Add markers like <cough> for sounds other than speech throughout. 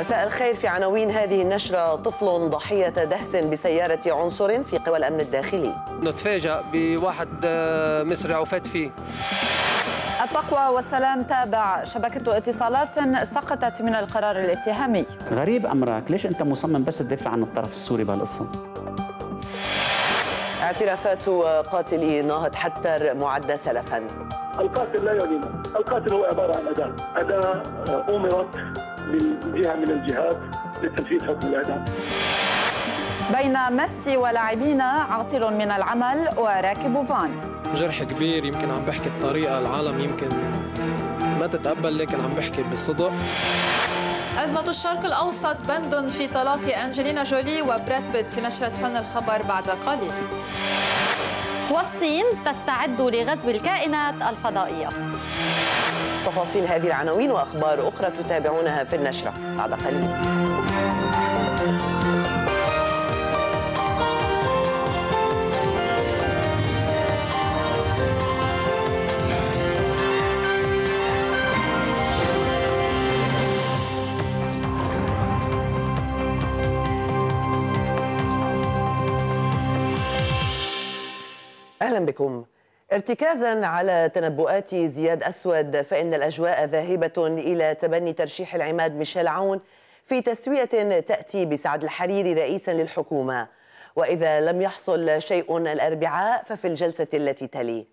مساء الخير في عناوين هذه النشرة. طفل ضحية دهس بسيارة عنصر في قوى الأمن الداخلي. نتفاجأ بواحد آه، مصري عفات فيه. التقوى والسلام تابع. شبكة اتصالات سقطت من القرار الاتهامي. غريب أمرك. ليش أنت مصمم بس تدافع عن الطرف السوري بهالقصة اعترافات قاتلي ناهض حتر معدة سلفا. القاتل لا يعنينا. القاتل هو عبارة عن أداة. أداة أمرت من جهة من الجهات لتنفيذ حكم الإعدام. بين ميسي ولاعبين عاطل من العمل وراكب فان. جرح كبير يمكن عم بحكي بطريقة العالم يمكن ما تتقبل لكن عم بحكي بالصدق أزمة الشرق الأوسط بند في طلاق أنجلينا جولي وبراد بيت في نشرة فن الخبر بعد قليل. والصين تستعد لغزو الكائنات الفضائية. تفاصيل هذه العناوين وأخبار أخرى تتابعونها في النشرة بعد قليل. أهلا بكم. ارتكازا على تنبؤات زياد أسود فإن الأجواء ذاهبة إلى تبني ترشيح العماد ميشيل عون في تسوية تأتي بسعد الحريري رئيسا للحكومة. وإذا لم يحصل شيء الأربعاء ففي الجلسة التي تلي.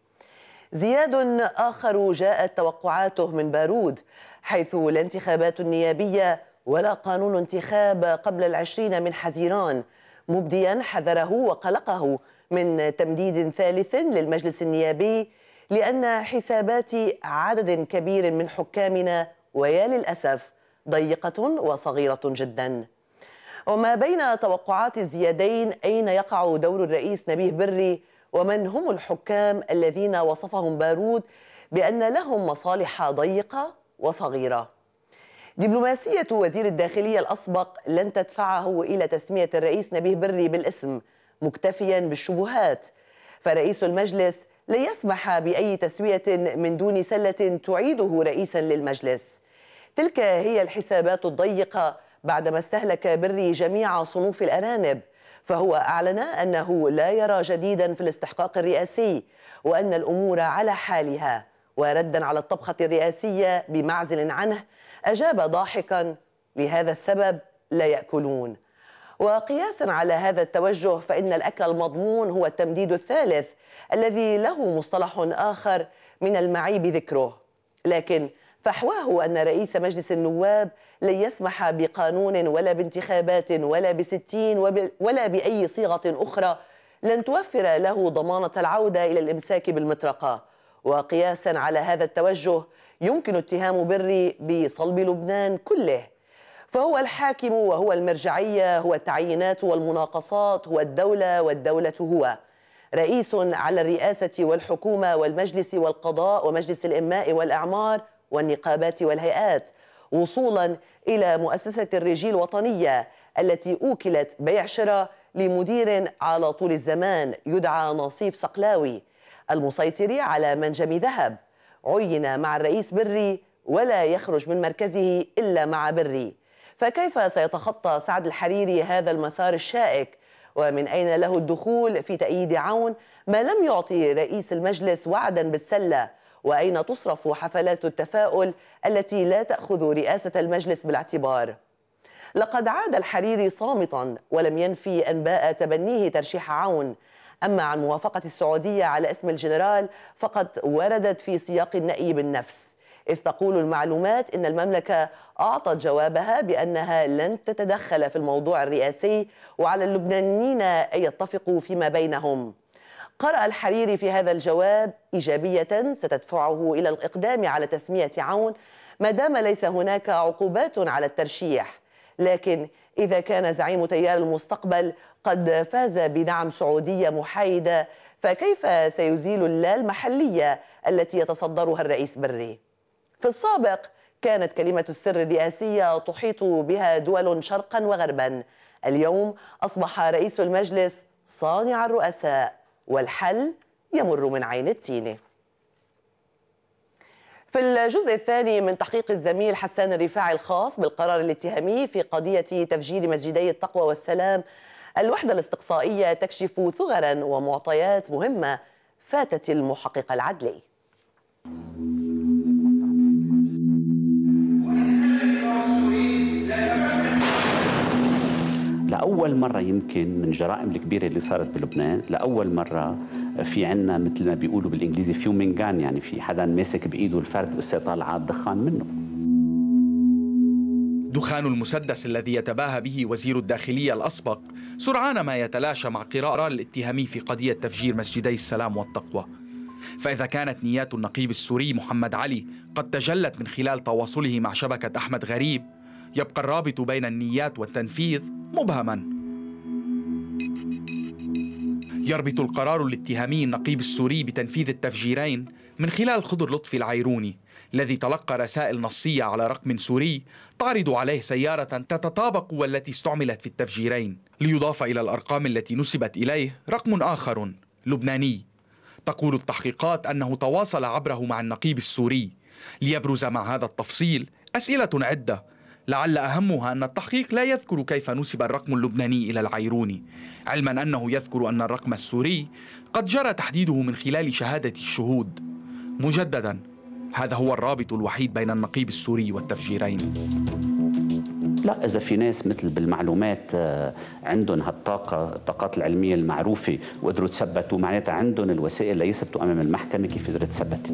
زياد آخر جاءت توقعاته من بارود حيث لا انتخابات النيابية ولا قانون انتخاب قبل العشرين من حزيران. مبديا حذره وقلقه من تمديد ثالث للمجلس النيابي لأن حسابات عدد كبير من حكامنا ويا للأسف ضيقة وصغيرة جدا. وما بين توقعات الزيادين أين يقع دور الرئيس نبيه بري؟ ومن هم الحكام الذين وصفهم بارود بأن لهم مصالح ضيقة وصغيرة؟ دبلوماسية وزير الداخلية الأسبق لن تدفعه إلى تسمية الرئيس نبيه بري بالاسم مكتفيا بالشبهات. فرئيس المجلس لا يسمح بأي تسوية من دون سلة تعيده رئيسا للمجلس. تلك هي الحسابات الضيقة بعدما استهلك بري جميع صنوف الأرانب. فهو أعلن أنه لا يرى جديدا في الاستحقاق الرئاسي وأن الأمور على حالها. وردا على الطبخة الرئاسية بمعزل عنه أجاب ضاحكا لهذا السبب لا يأكلون وقياسا على هذا التوجه فإن الأكل المضمون هو التمديد الثالث الذي له مصطلح آخر من المعيب ذكره لكن فحواه أن رئيس مجلس النواب لن يسمح بقانون ولا بانتخابات ولا بستين ولا بأي صيغة أخرى لن توفر له ضمانة العودة إلى الإمساك بالمطرقة. وقياسا على هذا التوجه يمكن اتهام بري بصلب لبنان كله. فهو الحاكم وهو المرجعية هو التعيينات والمناقصات هو الدولة والدولة هو. رئيس على الرئاسة والحكومة والمجلس والقضاء ومجلس الإماء والأعمار والنقابات والهيئات وصولا إلى مؤسسة الرجي الوطنية التي أوكلت بيع شراء لمدير على طول الزمان يدعى نصيف صقلاوي المسيطر على منجم ذهب. عين مع الرئيس بري ولا يخرج من مركزه إلا مع بري. فكيف سيتخطى سعد الحريري هذا المسار الشائك؟ ومن أين له الدخول في تأييد عون؟ ما لم يعطي رئيس المجلس وعدا بالسلة؟ وأين تصرف حفلات التفاؤل التي لا تأخذ رئاسة المجلس بالاعتبار؟ لقد عاد الحريري صامتا ولم ينفي أنباء تبنيه ترشيح عون. أما عن موافقة السعودية على اسم الجنرال فقد وردت في سياق النأي بالنفس. إذ تقول المعلومات إن المملكة أعطت جوابها بأنها لن تتدخل في الموضوع الرئاسي وعلى اللبنانيين أن يتفقوا فيما بينهم قرأ الحريري في هذا الجواب إيجابية ستدفعه إلى الإقدام على تسمية عون ما دام ليس هناك عقوبات على الترشيح لكن إذا كان زعيم تيار المستقبل قد فاز بنعم سعودية محايدة فكيف سيزيل اللا المحلية التي يتصدرها الرئيس بري؟ في السابق كانت كلمة السر الرئاسية تحيط بها دول شرقا وغربا. اليوم أصبح رئيس المجلس صانع الرؤساء والحل يمر من عين التين. في الجزء الثاني من تحقيق الزميل حسان الرفاعي الخاص بالقرار الاتهامي في قضية تفجير مسجدي التقوى والسلام الوحدة الاستقصائية تكشف ثغرا ومعطيات مهمة فاتت المحقق العدلي. لأول مرة يمكن من الجرائم الكبيرة اللي صارت بلبنان لأول مرة في عنا مثل ما بيقولوا بالإنجليزي فيومينجان يعني في حدا ماسك بإيده الفرد واستطال على الدخان منه. دخان المسدس الذي يتباهى به وزير الداخلية الأسبق سرعان ما يتلاشى مع قرار الاتهامي في قضية تفجير مسجدي السلام والتقوى. فإذا كانت نيات النقيب السوري محمد علي قد تجلت من خلال تواصله مع شبكة أحمد غريب يبقى الرابط بين النيات والتنفيذ مبهما. يربط القرار الاتهامي النقيب السوري بتنفيذ التفجيرين من خلال خضر لطفي العيروني الذي تلقى رسائل نصية على رقم سوري تعرض عليه سيارة تتطابق والتي استعملت في التفجيرين ليضاف إلى الأرقام التي نسبت إليه رقم آخر لبناني. تقول التحقيقات أنه تواصل عبره مع النقيب السوري ليبرز مع هذا التفصيل أسئلة عدة لعل أهمها أن التحقيق لا يذكر كيف نسب الرقم اللبناني إلى العيروني علما أنه يذكر أن الرقم السوري قد جرى تحديده من خلال شهادة الشهود. مجددا هذا هو الرابط الوحيد بين النقيب السوري والتفجيرين. لا إذا في ناس مثل بالمعلومات آه، عندهم هالطاقة الطاقات العلمية المعروفة وقدروا تثبتوا معناتها عندهم الوسائل ليثبتوا أمام المحكمة كيف قدرت تثبتت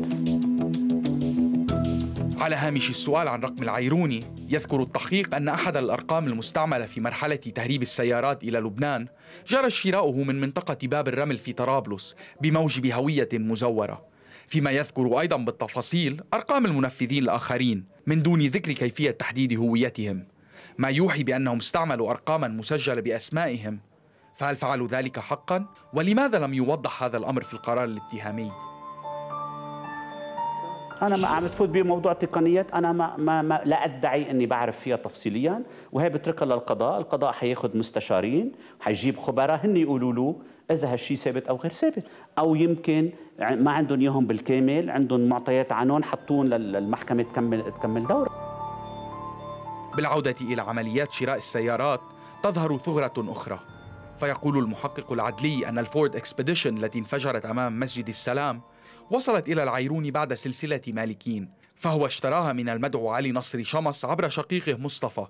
على هامش السؤال عن رقم العيروني يذكر التحقيق أن أحد الأرقام المستعملة في مرحلة تهريب السيارات إلى لبنان جرى شراؤه من منطقة باب الرمل في طرابلس بموجب هوية مزورة فيما يذكر أيضا بالتفاصيل أرقام المنفذين الآخرين من دون ذكر كيفية تحديد هويتهم ما يوحي بأنهم استعملوا أرقاما مسجلة بأسمائهم فهل فعلوا ذلك حقا؟ ولماذا لم يوضح هذا الأمر في القرار الاتهامي؟ أنا ما عم تفوت بموضوع تقنيات أنا ما, ما, ما لا أدعي إني بعرف فيها تفصيليا وهي بتركها للقضاء القضاء حياخذ مستشارين حيجيب خبراء هن يقولوا له إذا هالشيء ثابت أو غير ثابت أو يمكن ما عندهم إياهم بالكامل عندهم معطيات عنهم حطون للمحكمة تكمل تكمل دورها. بالعودة إلى عمليات شراء السيارات تظهر ثغرة أخرى. فيقول المحقق العدلي أن الفورد إكسبيديشن التي انفجرت أمام مسجد السلام وصلت إلى العيرون بعد سلسلة مالكين فهو اشتراها من المدعو علي نصر شمس عبر شقيقه مصطفى.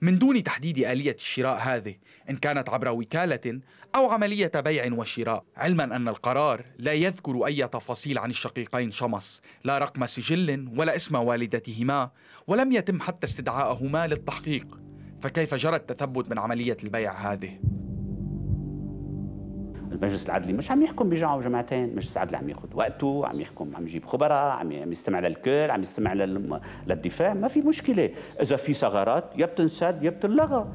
من دون تحديد آلية الشراء هذه إن كانت عبر وكالة أو عملية بيع وشراء. علما أن القرار لا يذكر أي تفاصيل عن الشقيقين شمس لا رقم سجل ولا اسم والدتهما ولم يتم حتى استدعاءهما للتحقيق. فكيف جرى التثبت من عملية البيع هذه؟ المجلس العدلي مش عم يحكم بجمعة وجماعتين المجلس العدلي عم ياخذ وقته عم يحكم عم يجيب خبراء عم يستمع للكل عم يستمع للدفاع ما في مشكلة. إذا في ثغرات يا بتنسد يا بتلغى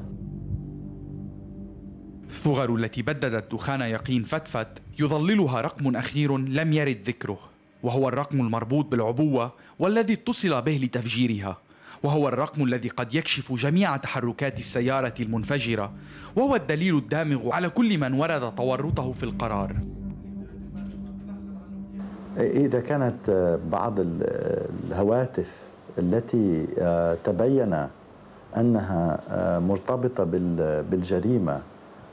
الثغر التي بددت دخان يقين فتفت يظللها رقم أخير لم يرد ذكره وهو الرقم المربوط بالعبوة والذي اتصل به لتفجيرها. وهو الرقم الذي قد يكشف جميع تحركات السيارة المنفجرة وهو الدليل الدامغ على كل من ورد تورطه في القرار. إذا كانت بعض الهواتف التي آه، تبين أنها آه، مرتبطة بالجريمة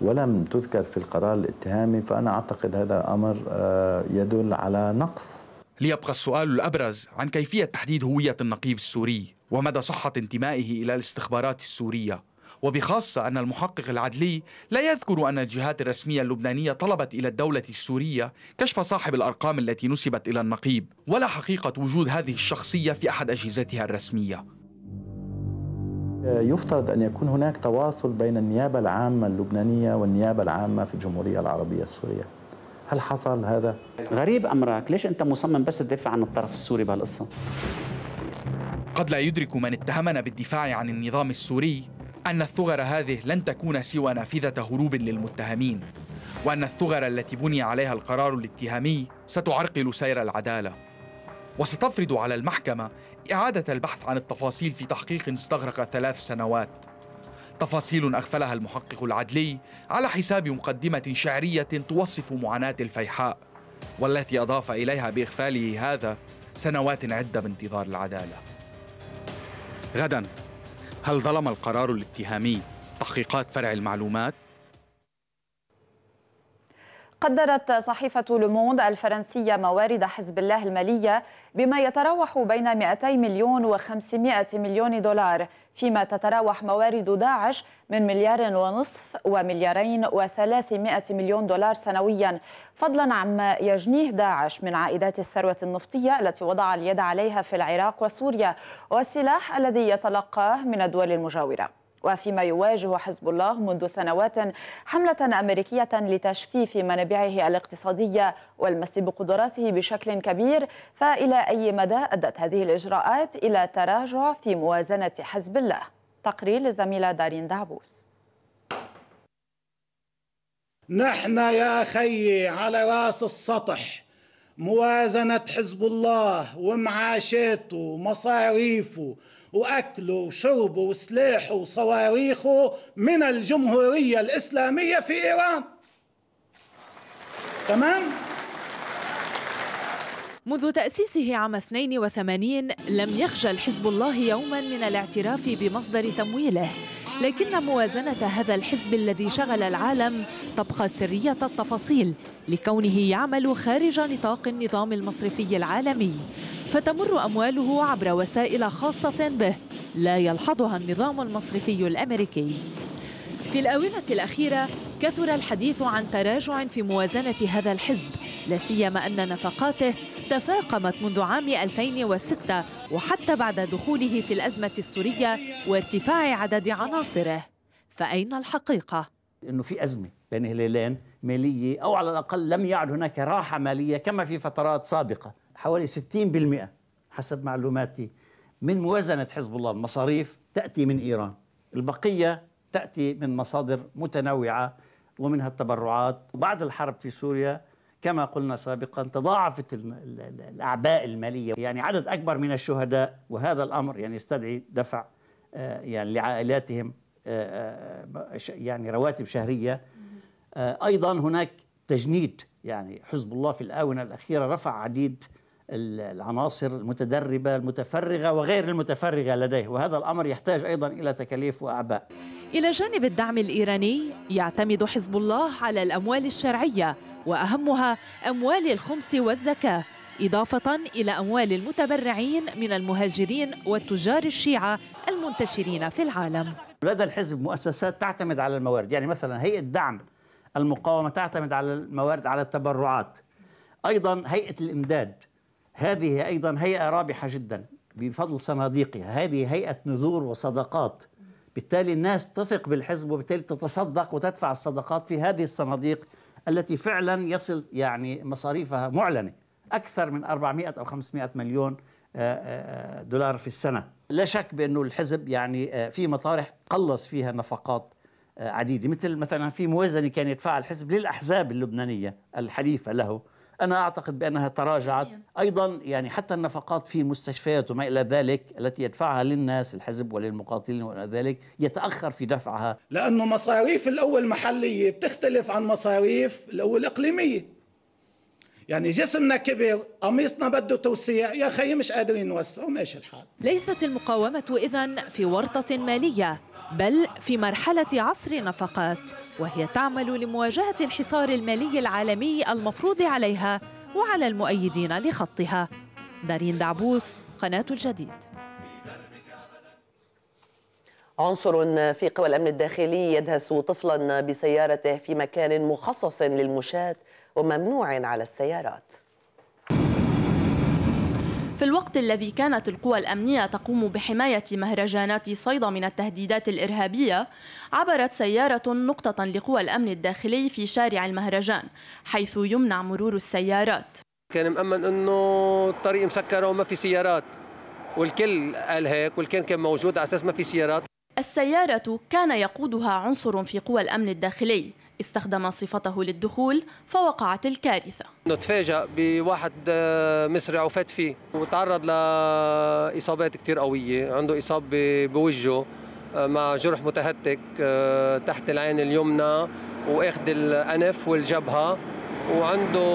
ولم تذكر في القرار الاتهامي فأنا أعتقد هذا أمر آه، يدل على نقص. ليبقى السؤال الأبرز عن كيفية تحديد هوية النقيب السوري. ومدى صحة انتمائه إلى الاستخبارات السورية. وبخاصة أن المحقق العدلي لا يذكر أن الجهات الرسمية اللبنانية طلبت إلى الدولة السورية كشف صاحب الأرقام التي نسبت إلى النقيب. ولا حقيقة وجود هذه الشخصية في أحد أجهزتها الرسمية. يفترض أن يكون هناك تواصل بين النيابة العامة اللبنانية والنيابة العامة في الجمهورية العربية السورية. هل حصل هذا؟ غريب أمرك. ليش أنت مصمم بس تدافع عن الطرف السوري بهالقصة؟ قد لا يدرك من اتهمنا بالدفاع عن النظام السوري أن الثغر هذه لن تكون سوى نافذة هروب للمتهمين وأن الثغر التي بني عليها القرار الاتهامي ستعرقل سير العدالة. وستفرض على المحكمة إعادة البحث عن التفاصيل في تحقيق استغرق ثلاث سنوات. تفاصيل أغفلها المحقق العدلي على حساب مقدمة شعرية توصف معاناة الفيحاء والتي أضاف إليها بإغفاله هذا سنوات عدة بانتظار العدالة. غدا هل ظلم القرار الاتهامي تحقيقات فرع المعلومات؟ قدرت صحيفة لوموند الفرنسية موارد حزب الله المالية بما يتراوح بين 200 مليون و500 مليون دولار فيما تتراوح موارد داعش من مليار ونصف ومليارين وثلاثمائة مليون دولار سنويا. فضلا عما يجنيه داعش من عائدات الثروة النفطية التي وضع اليد عليها في العراق وسوريا والسلاح الذي يتلقاه من الدول المجاورة. وفيما يواجه حزب الله منذ سنوات حملة أمريكية لتجفيف منابعه الاقتصادية والمس بقدراته بشكل كبير فإلى أي مدى أدت هذه الإجراءات إلى تراجع في موازنة حزب الله؟ تقرير للزميلة دارين دعبوس. نحن يا خيي على رأس السطح موازنة حزب الله ومعاشاته ومصاريفه وأكله وشربه وسلاحه وصواريخه من الجمهورية الإسلامية في إيران تمام؟ منذ تأسيسه عام 82 لم يخجل حزب الله يوما من الاعتراف بمصدر تمويله لكن موازنة هذا الحزب الذي شغل العالم تبقى سرية التفاصيل لكونه يعمل خارج نطاق النظام المصرفي العالمي فتمر أمواله عبر وسائل خاصة به لا يلحظها النظام المصرفي الأمريكي. في الآونة الأخيرة كثر الحديث عن تراجع في موازنة هذا الحزب لا سيما أن نفقاته تفاقمت منذ عام 2006 وحتى بعد دخوله في الأزمة السورية وارتفاع عدد عناصره. فأين الحقيقة؟ أنه في أزمة بين هلالين مالية أو على الأقل لم يعد هناك راحة مالية كما في فترات سابقة. حوالي 60% حسب معلوماتي من موازنة حزب الله. المصاريف تأتي من إيران. البقية تأتي من مصادر متنوعة ومنها التبرعات. وبعد الحرب في سوريا كما قلنا سابقا تضاعفت الأعباء المالية يعني عدد أكبر من الشهداء وهذا الأمر يعني يستدعي دفع آه، يعني لعائلاتهم آه، آه، يعني رواتب شهرية. أيضا هناك تجنيد يعني حزب الله في الآونة الأخيرة رفع عديد العناصر المتدربة المتفرغة وغير المتفرغة لديه. وهذا الأمر يحتاج أيضا إلى تكاليف وأعباء. إلى جانب الدعم الإيراني يعتمد حزب الله على الأموال الشرعية وأهمها أموال الخمس والزكاة إضافة إلى أموال المتبرعين من المهاجرين والتجار الشيعة المنتشرين في العالم. لدى الحزب مؤسسات تعتمد على الموارد. يعني مثلا هيئة دعم المقاومة تعتمد على الموارد على التبرعات. أيضا هيئة الإمداد. هذه أيضا هيئة رابحة جدا بفضل صناديقها. هذه هيئة نذور وصدقات. بالتالي الناس تثق بالحزب وبالتالي تتصدق وتدفع الصدقات في هذه الصناديق التي فعلا يصل يعني مصاريفها معلنة. أكثر من 400 أو 500 مليون آه، آه، دولار في السنة. لا شك بأنه الحزب يعني آه، في مطارح قلص فيها نفقات عديدة. مثل مثلا في موازنة كان يدفعها الحزب للأحزاب اللبنانية الحليفة له. أنا أعتقد بأنها تراجعت. أيضا يعني حتى النفقات في المستشفيات وما إلى ذلك التي يدفعها للناس الحزب وللمقاتلين وما إلى ذلك يتأخر في دفعها. لأنه مصاريف الأول محلية بتختلف عن مصاريف الأول إقليمية. يعني جسمنا كبر قميصنا بده توسيع. يا خيي مش قادرين نوسع وماشي الحال. ليست المقاومة إذن في ورطة مالية. بل في مرحلة عصر نفقات وهي تعمل لمواجهة الحصار المالي العالمي المفروض عليها وعلى المؤيدين لخطها. دارين دعبوس قناة الجديد. عنصر في قوى الأمن الداخلي يدهس طفلا بسيارته في مكان مخصص للمشاة وممنوع على السيارات. في الوقت الذي كانت القوى الأمنية تقوم بحماية مهرجانات صيدا من التهديدات الإرهابية عبرت سيارة نقطة لقوى الأمن الداخلي في شارع المهرجان حيث يمنع مرور السيارات. كان مأمن أنه الطريق مسكرة وما في سيارات والكل قال هيك والكل كان موجود على أساس ما في سيارات. السيارة كان يقودها عنصر في قوى الأمن الداخلي استخدم صفته للدخول فوقعت الكارثة. تفاجأ بواحد آه، مسرع وفات فيه. وتعرض لإصابات كتير قوية. عنده إصابة بوجهه آه، مع جرح متهتك آه، تحت العين اليمنى وأخذ الأنف والجبهة وعنده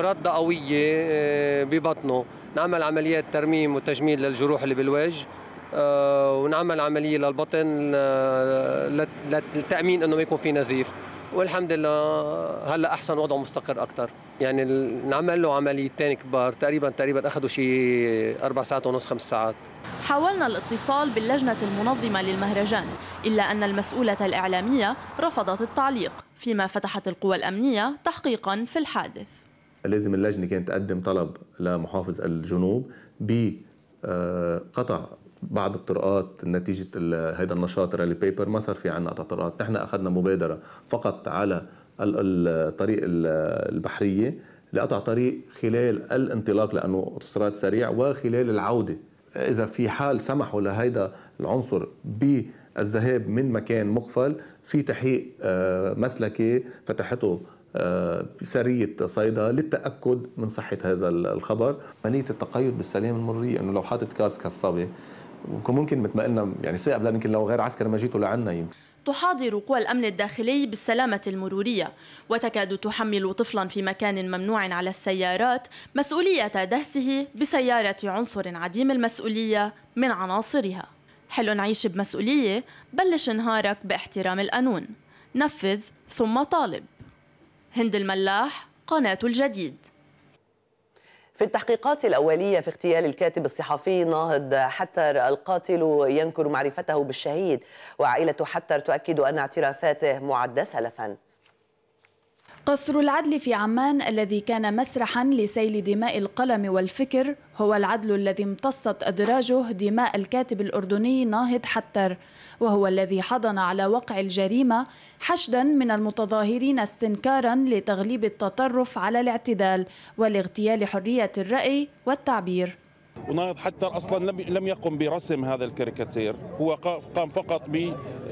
ردة قوية آه، ببطنه. نعمل عمليات ترميم وتجميل للجروح اللي بالوجه ونعمل عملية للبطن للتأمين أنه ما يكون في نزيف. والحمد لله هلا أحسن وضعه مستقر أكثر يعني نعمل له عمليتين كبار. تقريبا تقريبا أخذوا شيء أربع ساعات ونص خمس ساعات. حاولنا الاتصال باللجنة المنظمة للمهرجان إلا أن المسؤولة الإعلامية رفضت التعليق فيما فتحت القوى الأمنية تحقيقا في الحادث. لازم اللجنة كانت تقدم طلب لمحافظ الجنوب بقطع بعض الطرقات نتيجة هذا النشاط رالي بيبر ما صار في عندنا طرقات. نحن أخذنا مبادرة فقط على الطريق البحرية لقطع طريق خلال الانطلاق لأنه اوتوستراد سريع وخلال العودة. إذا في حال سمحوا لهيدا العنصر بالذهاب من مكان مقفل في تحقيق آه، مسلكي فتحته آه، سرية صيدا للتأكد من صحة هذا الخبر. منية التقيد بالسلامة المرورية أنه لو حاطط كاسك هالصبي ممكن مثل ما قلنا يعني قبل يمكن لو غير عسكري ما جيتوا لعنا يمكن. تحاضر قوى الأمن الداخلي بالسلامة المرورية وتكاد تحمل طفلا في مكان ممنوع على السيارات مسؤولية دهسه بسيارة عنصر عديم المسؤولية من عناصرها. حلو نعيش بمسؤولية بلش نهارك باحترام القانون نفذ ثم طالب. هند الملاح قناة الجديد. في التحقيقات الأولية في اغتيال الكاتب الصحفي ناهض حتر القاتل ينكر معرفته بالشهيد وعائلة حتر تؤكد أن اعترافاته معدة سلفاً. قصر العدل في عمان الذي كان مسرحا لسيل دماء القلم والفكر هو العدل الذي امتصت أدراجه دماء الكاتب الأردني ناهض حتر وهو الذي حضن على وقع الجريمة حشدا من المتظاهرين استنكارا لتغليب التطرف على الاعتدال واغتيال حرية الرأي والتعبير. وناهض حتر أصلا لم لم يقم برسم هذا الكاريكاتير. هو قام فقط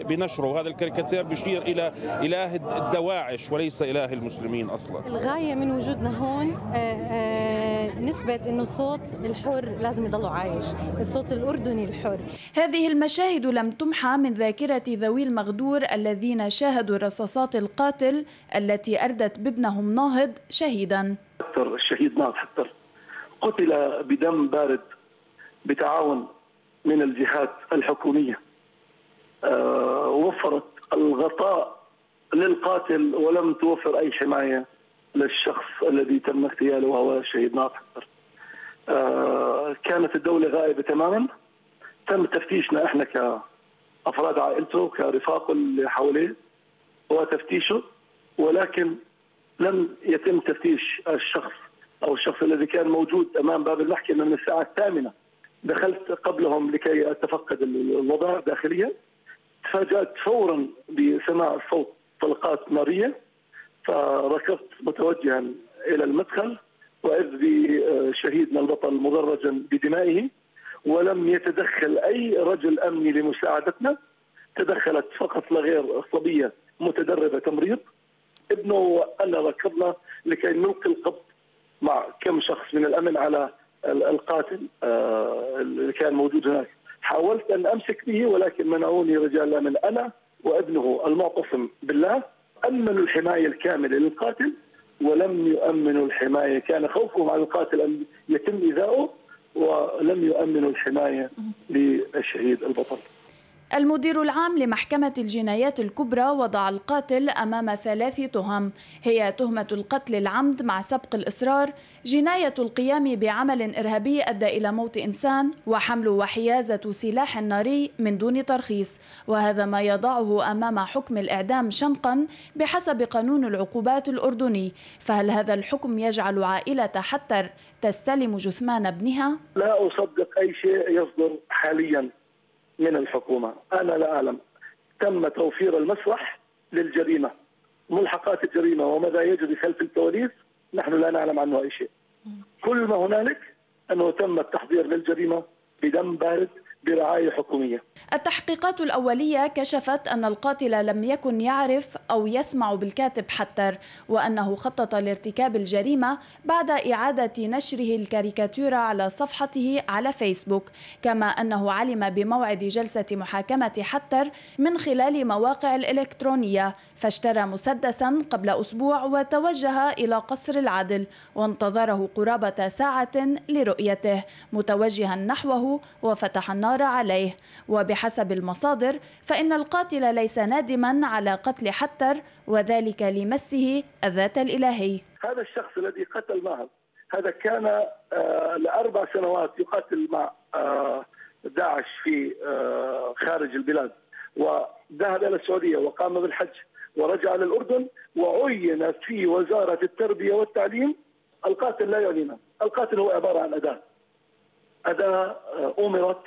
بنشره. هذا الكاريكاتير بيشير إلى إله الدواعش وليس إله المسلمين أصلا. الغاية من وجودنا هون آه، آه، نثبت إنه الصوت الحر لازم يضل عايش. الصوت الأردني الحر. هذه المشاهد لم تمحى من ذاكرة ذوي المغدور الذين شاهدوا رصاصات القاتل التي أردت بابنهم ناهض شهيدا. الشهيد ناهض حتى قتل بدم بارد بتعاون من الجهات الحكومية. آه، وفرت الغطاء للقاتل ولم توفر أي حماية للشخص الذي تم اغتياله وهو الشهيد ناصر. آه، كانت الدولة غائبة تماما. تم تفتيشنا إحنا كأفراد عائلته كرفاقه اللي حواليه وتفتيشه ولكن لم يتم تفتيش الشخص أو الشخص الذي كان موجود أمام باب المحكمة من الساعة الثامنة. دخلت قبلهم لكي أتفقد الوضع داخليا. تفاجأت فورا بسماع صوت طلقات نارية. فركضت متوجها إلى المدخل وإذ بشهيدنا البطل مدرجا بدمائه. ولم يتدخل أي رجل أمني لمساعدتنا. تدخلت فقط لغير صبيه متدربة تمريض. ابنه وانا ركضنا لكي نلقي القبض مع كم شخص من الأمن على القاتل آه، اللي كان موجود هناك. حاولت أن أمسك به ولكن منعوني رجال الأمن. أنا وابنه المعتصم بالله أمنوا الحماية الكاملة للقاتل ولم يؤمنوا الحماية. كان خوفهم على القاتل أن يتم إيذائه ولم يؤمنوا الحماية للشهيد البطل. المدير العام لمحكمة الجنايات الكبرى وضع القاتل أمام ثلاث تهم. هي تهمة القتل العمد مع سبق الإصرار جناية القيام بعمل إرهابي أدى إلى موت إنسان وحمل وحيازة سلاح ناري من دون ترخيص. وهذا ما يضعه أمام حكم الإعدام شنقا بحسب قانون العقوبات الأردني. فهل هذا الحكم يجعل عائلة حتر تستلم جثمان ابنها؟ لا أصدق أي شيء يصدر حاليا. من الحكومة. أنا لا أعلم. تم توفير المسرح للجريمة ملحقات الجريمة وماذا يجري خلف الكواليس نحن لا نعلم عنه أي شيء. كل ما هنالك أنه تم التحضير للجريمة بدم بارد برعاية حكومية. التحقيقات الأولية كشفت أن القاتل لم يكن يعرف أو يسمع بالكاتب حتر وأنه خطط لارتكاب الجريمة بعد إعادة نشره الكاريكاتيرا على صفحته على فيسبوك. كما أنه علم بموعد جلسة محاكمة حتر من خلال مواقع الإلكترونية. فاشترى مسدسا قبل أسبوع وتوجه إلى قصر العدل وانتظره قرابة ساعة لرؤيته متوجها نحوه وفتح النار عليه. وبحسب المصادر فإن القاتل ليس نادما على قتل حتر وذلك لمسه الذات الإلهي. هذا الشخص الذي قتل معه هذا كان آه لأربع سنوات يقاتل مع آه داعش في آه خارج البلاد. وذهب إلى السعودية وقام بالحج ورجع للأردن وعين في وزارة التربية والتعليم. القاتل لا يعنينا. القاتل هو عبارة عن أداة. أداة أمرت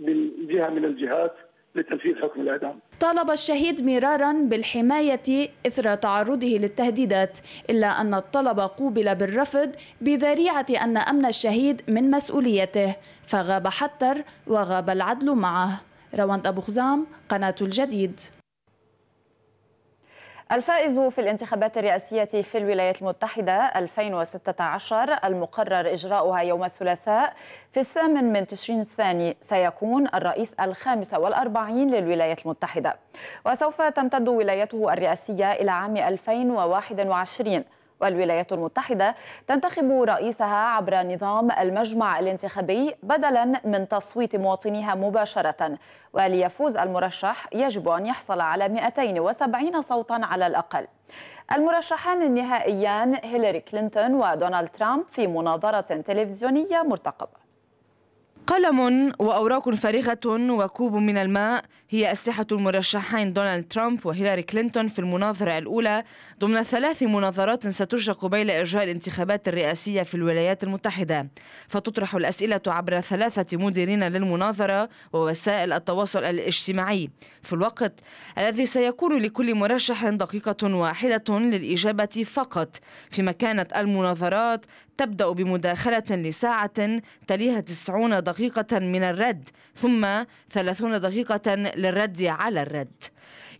من جهة من الجهات لتنفيذ حكم الإعدام. طالب الشهيد مرارا بالحماية إثر تعرضه للتهديدات إلا أن الطلب قوبل بالرفض بذريعة أن أمن الشهيد من مسؤوليته فغاب حتر وغاب العدل معه. رواند أبو خزام قناة الجديد. الفائز في الانتخابات الرئاسية في الولايات المتحدة 2016 المقرر إجراؤها يوم الثلاثاء في الثامن من تشرين الثاني سيكون الرئيس الخامس والأربعين للولايات المتحدة. وسوف تمتد ولايته الرئاسية إلى عام 2021 والولايات المتحدة تنتخب رئيسها عبر نظام المجمع الانتخابي بدلا من تصويت مواطنيها مباشرة. وليفوز المرشح يجب أن يحصل على 270 صوتا على الأقل. المرشحان النهائيان هيلاري كلينتون ودونالد ترامب في مناظرة تلفزيونية مرتقبة. قلم وأوراق فارغة وكوب من الماء. هي أسلحة المرشحين دونالد ترامب وهيلاري كلينتون في المناظرة الأولى. ضمن ثلاث مناظرات ستجرى قبيل إجراء الانتخابات الرئاسية في الولايات المتحدة. فتطرح الأسئلة عبر ثلاثة مديرين للمناظرة ووسائل التواصل الاجتماعي. في الوقت الذي سيكون لكل مرشح دقيقة واحدة للإجابة فقط. فيما كانت المناظرات تبدأ بمداخلة لساعة تليها 90 دقيقة من الرد ثم 30 دقيقة للرد على الرد.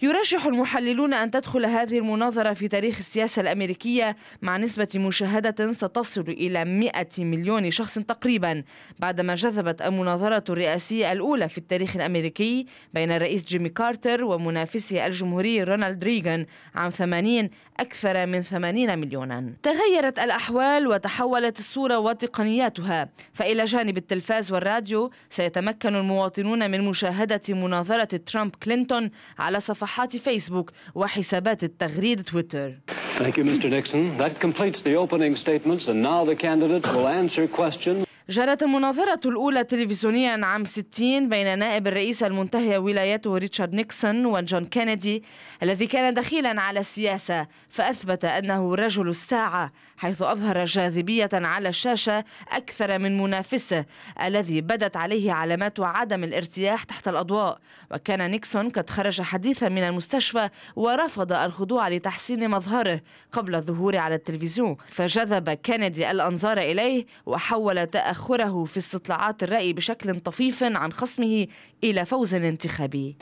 يرشح المحللون أن تدخل هذه المناظرة في تاريخ السياسة الأمريكية مع نسبة مشاهدة ستصل إلى 100 مليون شخص تقريبا بعدما جذبت المناظرة الرئاسية الأولى في التاريخ الأمريكي بين الرئيس جيمي كارتر ومنافسه الجمهوري رونالد ريغان عام 80 أكثر من 80 مليونا. تغيرت الأحوال وتحولت الصورة وتقنياتها. فإلى جانب التلفاز والراديو سيتمكن المواطنون من مشاهدة مناظرة ترامب كلينتون على صفحات فيسبوك وحسابات التغريد تويتر Thank you, Mr. Nixon. That completes the opening statements, and now the candidates will answer questions. جرت المناظرة الأولى تلفزيونيا عام 60 بين نائب الرئيس المنتهي ولايته ريتشارد نيكسون وجون كينيدي الذي كان دخيلا على السياسة فأثبت أنه رجل الساعة حيث أظهر جاذبية على الشاشة أكثر من منافسه الذي بدت عليه علامات عدم الارتياح تحت الأضواء. وكان نيكسون قد خرج حديثا من المستشفى ورفض الخضوع لتحسين مظهره قبل الظهور على التلفزيون. فجذب كينيدي الأنظار إليه وحول تأخره في استطلاعات الرأي بشكل طفيف عن خصمه إلى فوز انتخابي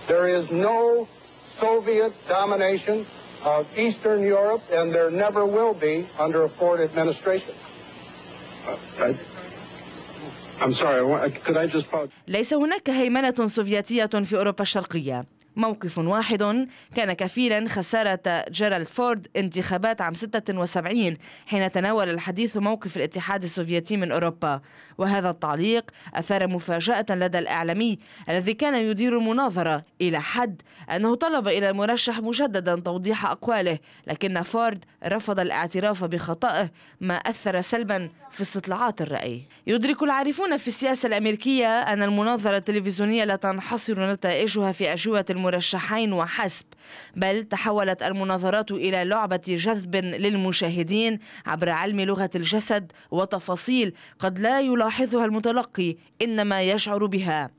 of Eastern Europe, and there never will be under a Ford administration. Uh, I, I'm sorry, could I just? ليس هناك هيمنة سوفيتية في أوروبا الشرقية موقف واحد. كان كفيلا خسارة جيرالد فورد انتخابات عام 76 حين تناول الحديث موقف الاتحاد السوفيتي من أوروبا. وهذا التعليق أثار مفاجأة لدى الإعلامي الذي كان يدير المناظرة إلى حد أنه طلب إلى المرشح مجددا توضيح أقواله لكن فورد رفض الاعتراف بخطئه ما أثر سلبا في استطلاعات الرأي. يدرك العارفون في السياسة الأمريكية أن المناظرة التلفزيونية لا تنحصر نتائجها في أجوبة المرشحين وحسب بل تحولت المناظرات إلى لعبة جذب للمشاهدين عبر علم لغة الجسد وتفاصيل قد لا يلاحظها المتلقي إنما يشعر بها.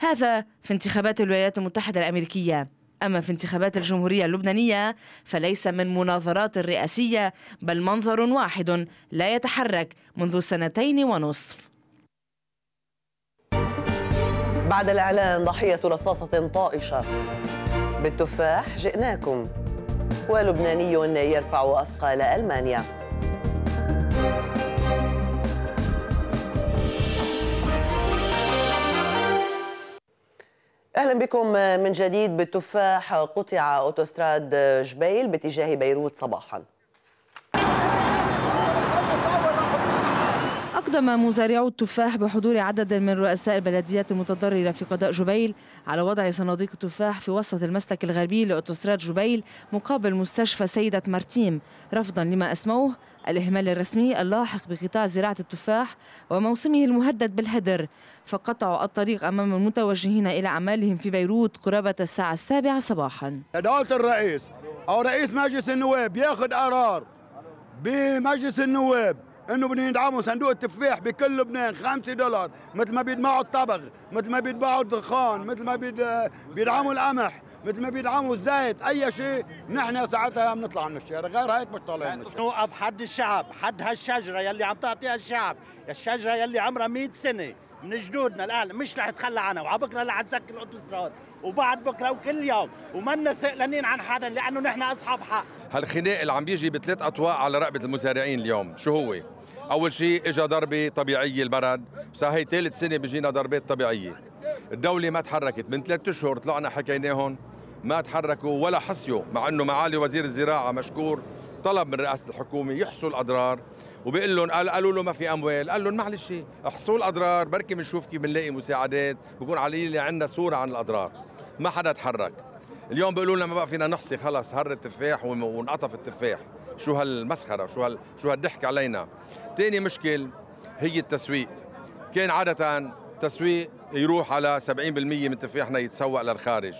هذا في انتخابات الولايات المتحدة الأمريكية. أما في انتخابات الجمهورية اللبنانية فليس من مناظرات الرئاسية بل منظر واحد لا يتحرك منذ سنتين ونصف. بعد الإعلان ضحية رصاصة طائشة بالتفاح جئناكم ولبناني يرفع أثقال ألمانيا. أهلا بكم من جديد بالتفاح قطع أوتوستراد جبيل باتجاه بيروت صباحا. أقدم مزارعو التفاح بحضور عدد من رؤساء البلديات المتضررة في قضاء جبيل. على وضع صناديق التفاح في وسط المسلك الغربي لأوتوستراد جبيل مقابل مستشفى سيدة مرتيم رفضا لما أسموه الإهمال الرسمي اللاحق بقطاع زراعة التفاح وموسمه المهدد بالهدر. فقطعوا الطريق أمام المتوجهين إلى أعمالهم في بيروت قرابة الساعة السابعة صباحا. دولة الرئيس أو رئيس مجلس النواب ياخذ قرار بمجلس النواب. إنه بدهم يدعموا صندوق التفاح بكل لبنان 5 دولار مثل ما بيدمعوا الطبغ مثل ما بيدمعوا الدخان مثل ما بيدعموا القمح مثل ما بيدعموا الزيت أي شيء نحن ساعتها بنطلع من الشارع غير هيك مش طالعين نوقف حد الشعب حد هالشجرة يلي عم تعطيها الشعب الشجرة يلي عمرها 100 سنة من جدودنا الان مش رح تخلى عنها وعبكره رح تسكر الأوتوستراد وبعد بكرة وكل يوم ومنا سئلانين عن حدا لأنه نحن أصحاب حق. هالخناق اللي عم بيجي بثلاث أطواق على رقبة المزارعين اليوم شو هو؟ أول شيء اجى ضربة طبيعية البرد. هي ثالث سنة بيجينا ضربات طبيعية. الدولة ما تحركت. من ثلاث أشهر طلعنا حكيناهم ما تحركوا ولا حسيوا مع إنه معالي وزير الزراعة مشكور طلب من رئاسة الحكومة يحصوا الأضرار. وبيقول لهم قال قالوا له ما في أموال. قال لهم معلش احصوا الأضرار. بركي بنشوف كيف بنلاقي مساعدات. بكون علي عندنا صورة عن الأضرار. ما حدا تحرك. اليوم بيقولوا لنا ما بقى فينا نحصي. خلص هر التفاح وانقطف التفاح. شو هالمسخرة؟ شو هال شو هالضحك علينا؟ ثاني مشكل هي التسويق. كان عادة تسويق يروح على 70% من تفاحنا يتسوق للخارج.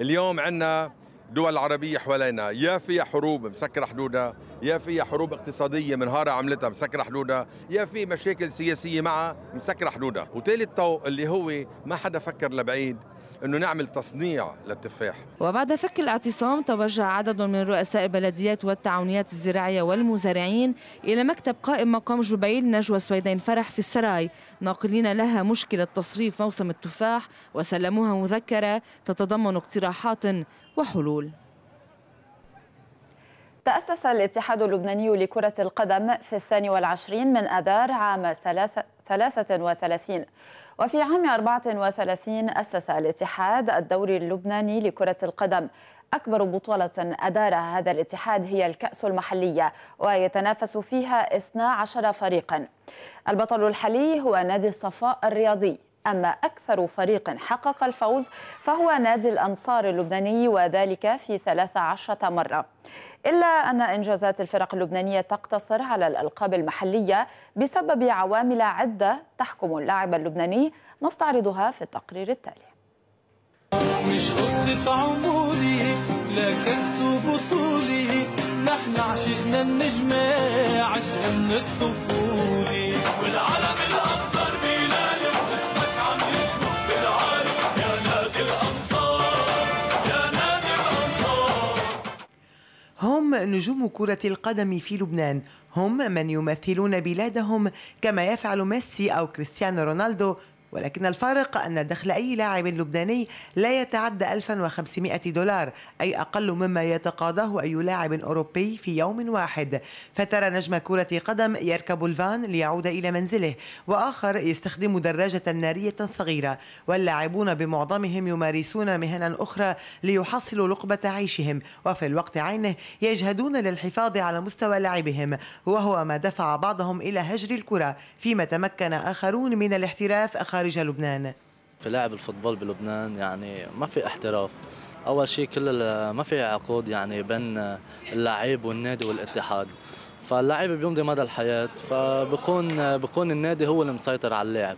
اليوم عندنا دول عربية حوالينا يا فيها حروب مسكرة حدودها يا فيها حروب اقتصادية منهارة عملتها مسكرة حدودها يا في مشاكل سياسية معها مسكرة حدودها. وثالث طوق اللي هو ما حدا فكر لبعيد إنه نعمل تصنيع للتفاح. وبعد فك الاعتصام توجه عدد من رؤساء البلديات والتعاونيات الزراعية والمزارعين إلى مكتب قائم مقام جبيل نجوى سويدين فرح في السراي. ناقلين لها مشكلة تصريف موسم التفاح وسلموها مذكرة تتضمن اقتراحات وحلول. تأسس الاتحاد اللبناني لكرة القدم في الثاني والعشرين من أذار عام ثلاثة وثلاثين. وفي عام 34 أسس الاتحاد الدوري اللبناني لكرة القدم. أكبر بطولة أدارها هذا الاتحاد هي الكأس المحلية ويتنافس فيها 12 فريقا. البطل الحالي هو نادي الصفاء الرياضي. أما أكثر فريق حقق الفوز فهو نادي الأنصار اللبناني وذلك في 13 مرة. إلا أن إنجازات الفرق اللبنانية تقتصر على الألقاب المحلية بسبب عوامل عدة تحكم اللاعب اللبناني نستعرضها في التقرير التالي. مش قصة عمري لكن سوق بطولي. نحن عشقنا النجمة عشق من الطفولة هم نجوم كرة القدم في لبنان. هم من يمثلون بلادهم كما يفعل ميسي أو كريستيانو رونالدو ولكن الفارق أن دخل أي لاعب لبناني لا يتعدى 1500 دولار أي أقل مما يتقاضاه أي لاعب أوروبي في يوم واحد. فترى نجم كرة قدم يركب الفان ليعود إلى منزله وآخر يستخدم دراجة نارية صغيرة. واللاعبون بمعظمهم يمارسون مهنا أخرى ليحصلوا لقمة عيشهم وفي الوقت عينه يجهدون للحفاظ على مستوى لعبهم وهو ما دفع بعضهم إلى هجر الكرة فيما تمكن آخرون من الاحتراف خارج خارج لبنان؟ في لعب الفوتبول بلبنان يعني ما في احتراف. أول شيء كل ما في عقود يعني بين اللاعب والنادي والاتحاد. فاللاعب بيمضي مدى الحياة فبكون بكون النادي هو اللي مسيطر على اللاعب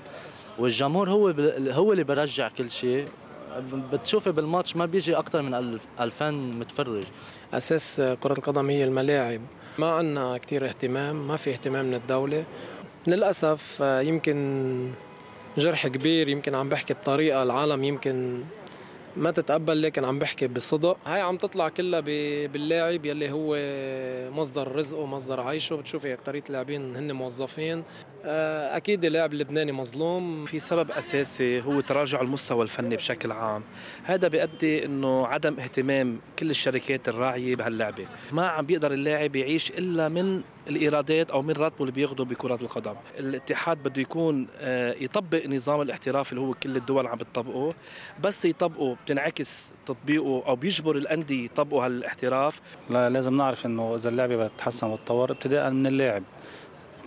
والجمهور هو هو اللي برجع كل شيء. بتشوفي بالماتش ما بيجي أكثر من 2000 متفرج. أساس كرة القدم هي الملاعب. ما عندنا كثير اهتمام ما في اهتمام من الدولة. للأسف يمكن جرح كبير يمكن عم بحكي بطريقة العالم يمكن ما تتقبل لكن عم بحكي بصدق. هاي عم تطلع كلها باللاعب يلي هو مصدر رزقه مصدر عيشه. بتشوفي اكثريه اللاعبين هن موظفين. أكيد اللاعب اللبناني مظلوم. في سبب أساسي هو تراجع المستوى الفني بشكل عام. هذا بيؤدي إنه عدم اهتمام كل الشركات الراعية بهاللعبة. ما عم بيقدر اللاعب يعيش إلا من الإيرادات أو من راتبه اللي بياخده بكره القدم. الاتحاد بده يكون آه، يطبق نظام الاحتراف اللي هو كل الدول عم بتطبقه بس يطبقه بتنعكس تطبيقه أو بيجبر الأندية يطبقوا هالاحتراف. لا لازم نعرف إنه إذا اللعبة بتتحسن وتتطور ابتداء من اللاعب.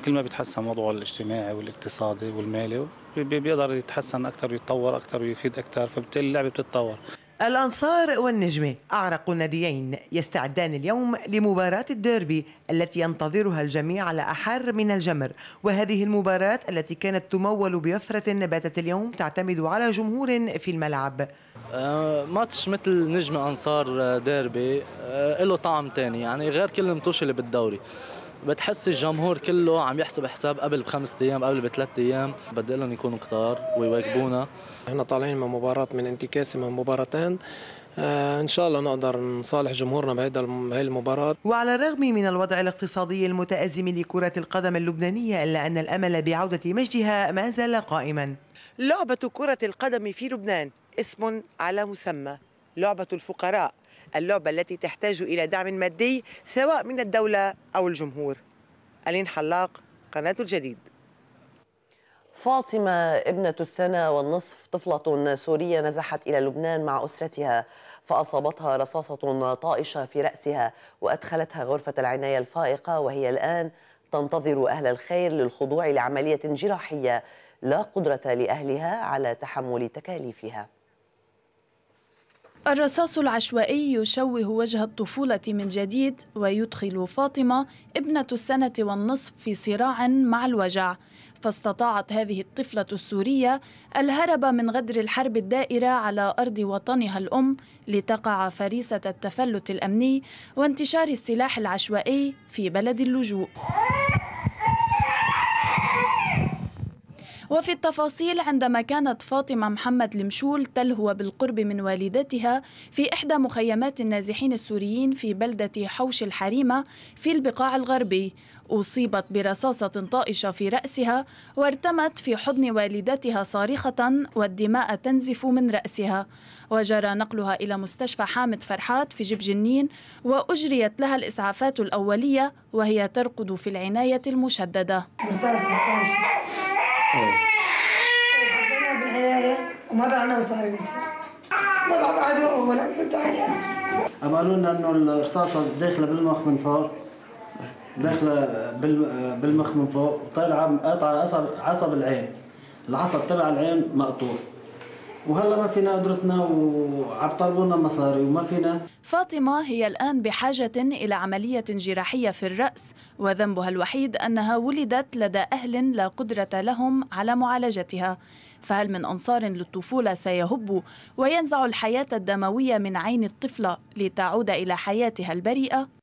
كل ما بيتحسن وضعه الاجتماعي والاقتصادي والمالي بيقدر يتحسن أكثر ويتطور أكثر ويفيد أكثر فبالتالي اللعبة بتتطور. الأنصار والنجمة أعرق الناديين يستعدان اليوم لمباراة الديربي التي ينتظرها الجميع على أحر من الجمر وهذه المباراة التي كانت تمول بوفرة باتت اليوم تعتمد على جمهور في الملعب. آه ماتش مثل نجم أنصار ديربي آه له طعم تاني يعني غير كل المطوش اللي بالدوري. بتحس الجمهور كله عم يحسب حساب قبل بخمس أيام قبل بثلاث أيام. بدي لهم يكونوا كتار ويواكبونا. إحنا طالعين من مباراة من انتكاسة من مباراتين. آه إن شاء الله نقدر نصالح جمهورنا بهذا بهي المباراة. وعلى الرغم من الوضع الاقتصادي المتأزم لكرة القدم اللبنانية إلا أن الأمل بعودة مجدها ما زال قائما. لعبة كرة القدم في لبنان اسم على مسمى. لعبة الفقراء. اللعبة التي تحتاج إلى دعم مادي سواء من الدولة أو الجمهور. ألين حلاق قناة الجديد. فاطمة ابنة السنة والنصف طفلة سورية نزحت إلى لبنان مع أسرتها فأصابتها رصاصة طائشة في رأسها وأدخلتها غرفة العناية الفائقة وهي الآن تنتظر أهل الخير للخضوع لعملية جراحية لا قدرة لأهلها على تحمل تكاليفها. الرصاص العشوائي يشوه وجه الطفولة من جديد ويدخل فاطمة ابنة السنة والنصف في صراع مع الوجع. فاستطاعت هذه الطفلة السورية الهرب من غدر الحرب الدائرة على أرض وطنها الأم لتقع فريسة التفلت الأمني وانتشار السلاح العشوائي في بلد اللجوء. وفي التفاصيل عندما كانت فاطمة محمد المشول تلهو بالقرب من والدتها في إحدى مخيمات النازحين السوريين في بلدة حوش الحريمة في البقاع الغربي. أصيبت برصاصة طائشة في رأسها وارتمت في حضن والدتها صارخة والدماء تنزف من رأسها. وجرى نقلها إلى مستشفى حامد فرحات في جب جنين وأجريت لها الإسعافات الأولية وهي ترقد في العناية المشددة. حطيناها بالعناية وما طلعنا مصاري كتير ما بعد يوم ولا بدي علاج قالوا لنا انه الرصاصة داخلة بالمخ من فوق داخلة بالمخ من فوق وطالعة قاطعة عصب عصب العين. العصب تبع العين مقطوع وهلا ما فينا قدرتنا وعم طالبونا مصاري وما فينا فاطمة هي الآن بحاجة إلى عملية جراحية في الرأس وذنبها الوحيد أنها ولدت لدى أهل لا قدرة لهم على معالجتها فهل من أنصار للطفولة سيهب وينزع الحياة الدموية من عين الطفلة لتعود إلى حياتها البريئة؟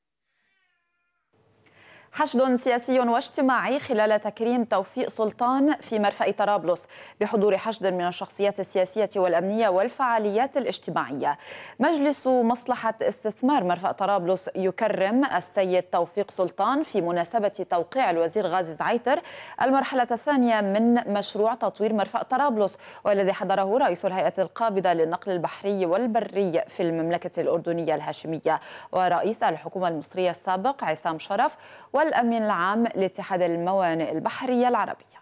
حشد سياسي واجتماعي خلال تكريم توفيق سلطان في مرفأ طرابلس بحضور حشد من الشخصيات السياسية والأمنية والفعاليات الاجتماعية. مجلس مصلحة استثمار مرفأ طرابلس يكرم السيد توفيق سلطان في مناسبة توقيع الوزير غازي زعيتر المرحلة الثانية من مشروع تطوير مرفأ طرابلس والذي حضره رئيس الهيئة القابضة للنقل البحري والبري في المملكة الأردنية الهاشمية. ورئيس الحكومة المصرية السابق عصام شرف والأمين العام لاتحاد الموانئ البحرية العربية.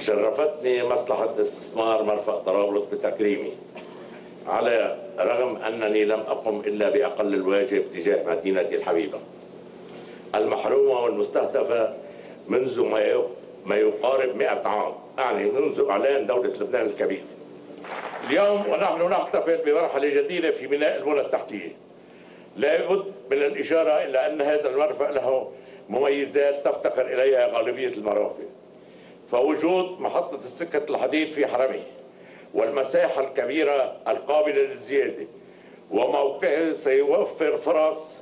شرفتني مصلحة استثمار مرفأ طرابلس بتكريمي على رغم أنني لم أقم إلا بأقل الواجب تجاه مدينتي الحبيبة. المحرومة والمستهدفة منذ ما يقارب 100 عام أعني منذ إعلان دولة لبنان الكبير. اليوم ونحن نحتفل بمرحلة جديدة في بناء البنى التحتية. لابد من الإشارة إلى أن هذا المرفأ له مميزات تفتقر إليها غالبية المرافق. فوجود محطة السكة الحديد في حرمه والمساحة الكبيرة القابلة للزيادة وموقعه سيوفر فرص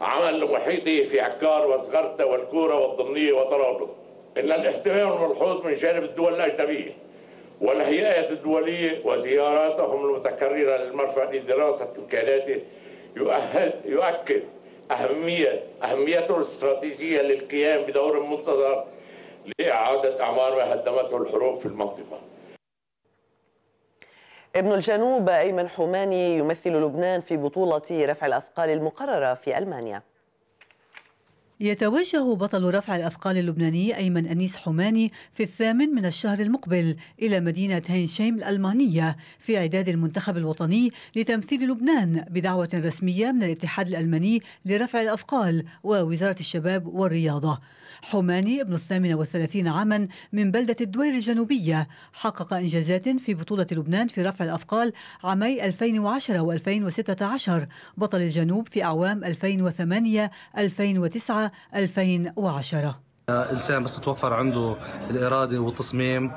عمل لمحيطه في عكار وصغرته والكورة والضمنية وطرابلس. إن الاهتمام الملحوظ من جانب الدول الأجنبية. والهيئات الدولية وزياراتهم المتكررة للمرفأ لدراسة إمكاناته يؤكد أهمية أهميته الاستراتيجية للقيام بدور منتظر لإعادة أعمار ما هدمته الحروب في المنطقة. ابن الجنوب أيمن حماني يمثل لبنان في بطولة رفع الأثقال المقررة في ألمانيا. يتوجه بطل رفع الأثقال اللبناني أيمن أنيس حماني في الثامن من الشهر المقبل إلى مدينة هينشيم الألمانية في إعداد المنتخب الوطني لتمثيل لبنان بدعوة رسمية من الاتحاد الألماني لرفع الأثقال ووزارة الشباب والرياضة. حماني ابن الثامنة والثلاثين عاما من بلدة الدوير الجنوبية حقق إنجازات في بطولة لبنان في رفع الأثقال عامي 2010 و2016 بطل الجنوب في أعوام 2008 2009 2010 الإنسان بس تتوفر عنده الإرادة والتصميم